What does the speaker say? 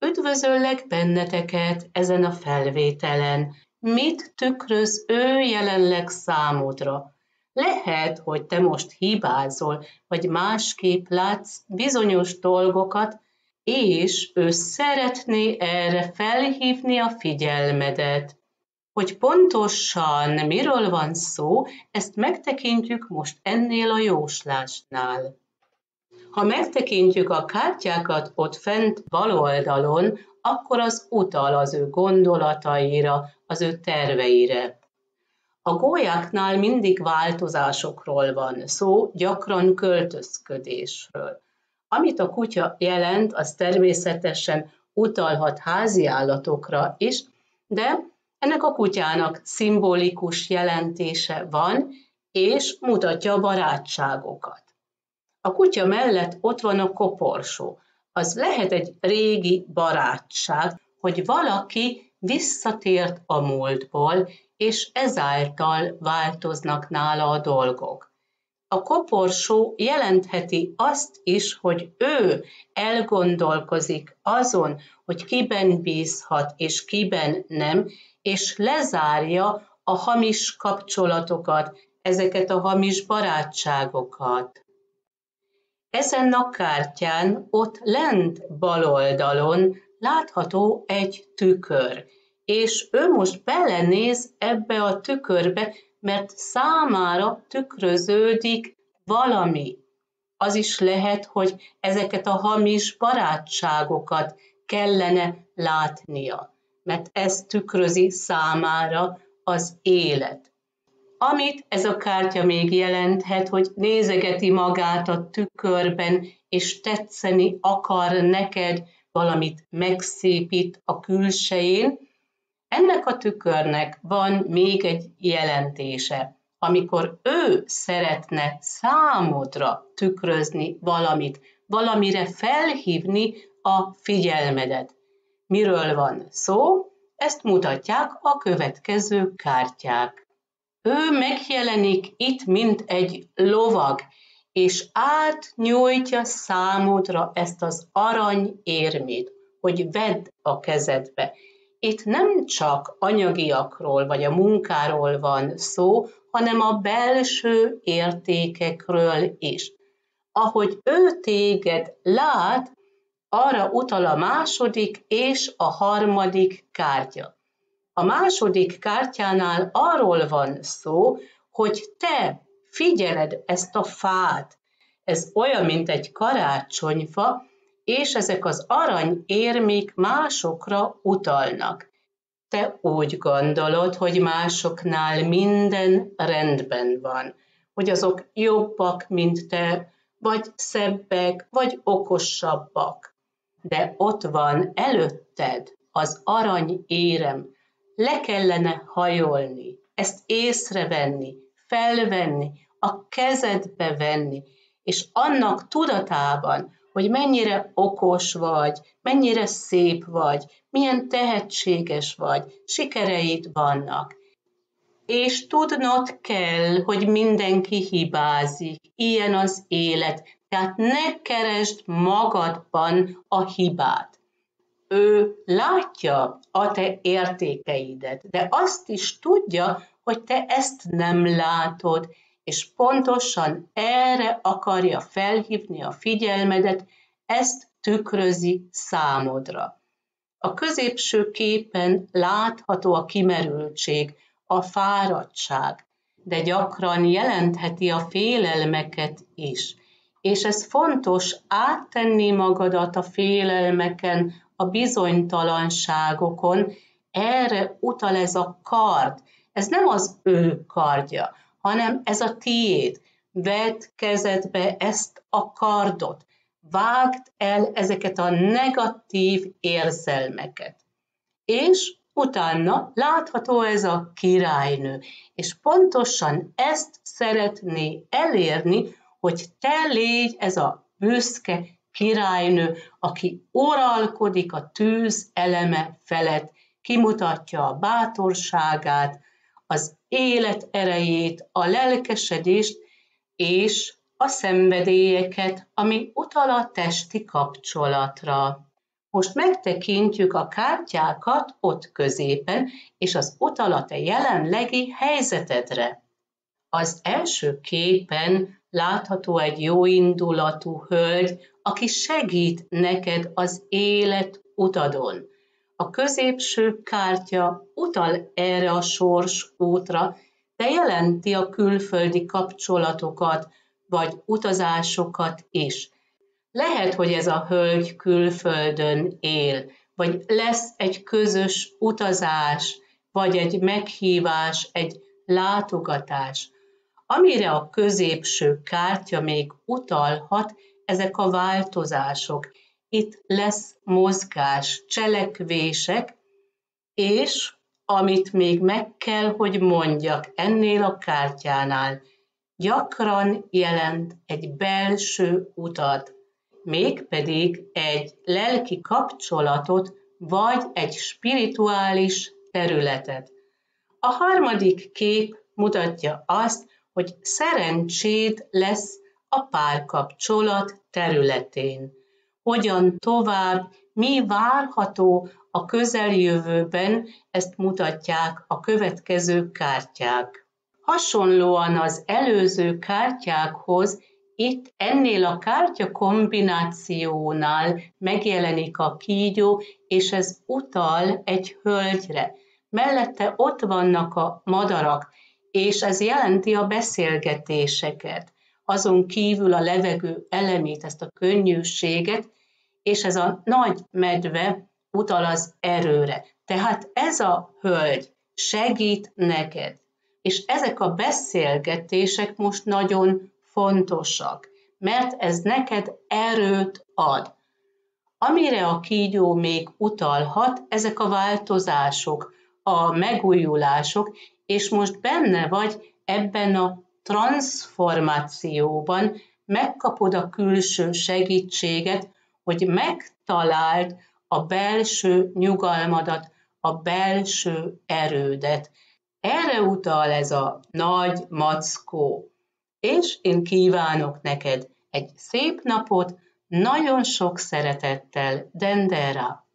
Üdvözöllek benneteket ezen a felvételen. Mit tükröz ő jelenleg számodra? Lehet, hogy te most hibázol, vagy másképp látsz bizonyos dolgokat, és ő szeretné erre felhívni a figyelmedet. Hogy pontosan miről van szó, ezt megtekintjük most ennél a jóslásnál. Ha megtekintjük a kártyákat ott fent bal oldalon, akkor az utal az ő gondolataira, az ő terveire. A gólyáknál mindig változásokról van szó, gyakran költözködésről. Amit a kutya jelent, az természetesen utalhat házi állatokra is, de ennek a kutyának szimbolikus jelentése van, és mutatja a barátságokat. A kutya mellett ott van a koporsó. Az lehet egy régi barátság, hogy valaki visszatért a múltból, és ezáltal változnak nála a dolgok. A koporsó jelentheti azt is, hogy ő elgondolkozik azon, hogy kiben bízhat és kiben nem, és lezárja a hamis kapcsolatokat, ezeket a hamis barátságokat. Ezen a kártyán ott lent bal oldalon látható egy tükör, és ő most belenéz ebbe a tükörbe, mert számára tükröződik valami. Az is lehet, hogy ezeket a hamis barátságokat kellene látnia, mert ez tükrözi számára az élet. Amit ez a kártya még jelenthet, hogy nézegeti magát a tükörben, és tetszeni akar neked, valamit megszépít a külsején, ennek a tükörnek van még egy jelentése. Amikor ő szeretne számodra tükrözni valamit, valamire felhívni a figyelmedet. Miről van szó? Ezt mutatják a következő kártyák. Ő megjelenik itt, mint egy lovag, és átnyújtja számodra ezt az arany érmét, hogy vedd a kezedbe. Itt nem csak anyagiakról vagy a munkáról van szó, hanem a belső értékekről is. Ahogy ő téged lát, arra utal a második és a harmadik kártya. A második kártyánál arról van szó, hogy te figyeled ezt a fát. Ez olyan, mint egy karácsonyfa, és ezek az arany érmék másokra utalnak. Te úgy gondolod, hogy másoknál minden rendben van, hogy azok jobbak, mint te, vagy szebbek, vagy okosabbak. De ott van előtted az arany érem, le kellene hajolni, ezt észrevenni, felvenni, a kezedbe venni, és annak tudatában, hogy mennyire okos vagy, mennyire szép vagy, milyen tehetséges vagy, sikereid vannak. És tudnod kell, hogy mindenki hibázik, ilyen az élet, tehát ne keresd magadban a hibát ő látja a te értékeidet, de azt is tudja, hogy te ezt nem látod, és pontosan erre akarja felhívni a figyelmedet, ezt tükrözi számodra. A középső képen látható a kimerültség, a fáradtság, de gyakran jelentheti a félelmeket is. És ez fontos áttenni magadat a félelmeken, a bizonytalanságokon, erre utal ez a kard. Ez nem az ő kardja, hanem ez a tiéd. Vedd kezedbe ezt a kardot. Vágd el ezeket a negatív érzelmeket. És utána látható ez a királynő, és pontosan ezt szeretné elérni, hogy te légy ez a büszke, királynő, aki uralkodik a tűz eleme felett, kimutatja a bátorságát, az élet erejét, a lelkesedést és a szenvedélyeket, ami utal a testi kapcsolatra. Most megtekintjük a kártyákat ott középen, és az utal a jelenlegi helyzetedre. Az első képen látható egy jóindulatú hölgy, aki segít neked az élet utadon. A középső kártya utal erre a sors útra, de jelenti a külföldi kapcsolatokat, vagy utazásokat is. Lehet, hogy ez a hölgy külföldön él, vagy lesz egy közös utazás, vagy egy meghívás, egy látogatás. Amire a középső kártya még utalhat, ezek a változások. Itt lesz mozgás, cselekvések, és amit még meg kell, hogy mondjak ennél a kártyánál, gyakran jelent egy belső utat, mégpedig egy lelki kapcsolatot, vagy egy spirituális területet. A harmadik kép mutatja azt, hogy szerencséd lesz a párkapcsolat területén. Hogyan tovább, mi várható a közeljövőben, ezt mutatják a következő kártyák. Hasonlóan az előző kártyákhoz, itt ennél a kártya kombinációnál megjelenik a kígyó, és ez utal egy hölgyre. Mellette ott vannak a madarak, és ez jelenti a beszélgetéseket. Azon kívül a levegő elemét, ezt a könnyűséget, és ez a nagy medve utal az erőre. Tehát ez a hölgy segít neked. És ezek a beszélgetések most nagyon fontosak, mert ez neked erőt ad. Amire a kígyó még utalhat, ezek a változások, a megújulások, és most benne vagy ebben a transformációban, megkapod a külső segítséget, hogy megtaláld a belső nyugalmadat, a belső erődet. Erre utal ez a nagy mackó. És én kívánok neked egy szép napot, nagyon sok szeretettel, Dendera.